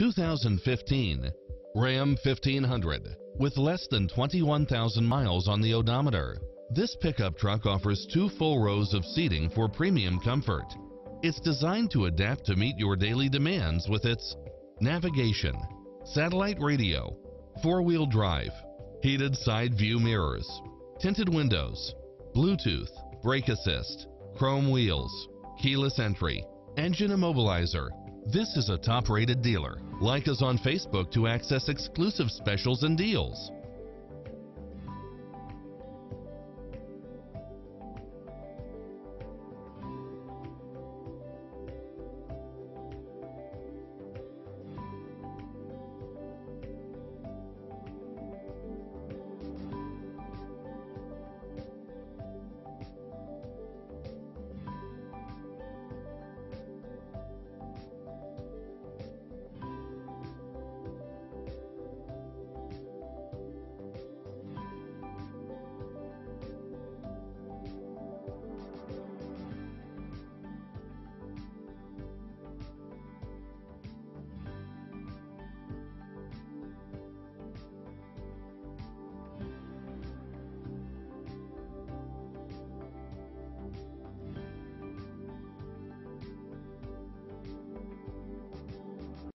2015 Ram 1500 with less than 21,000 miles on the odometer. This pickup truck offers two full rows of seating for premium comfort. It's designed to adapt to meet your daily demands with its navigation, satellite radio, four-wheel drive, heated side view mirrors, tinted windows, Bluetooth, brake assist, chrome wheels, keyless entry, engine immobilizer. This is a top-rated dealer. Like us on Facebook to access exclusive specials and deals.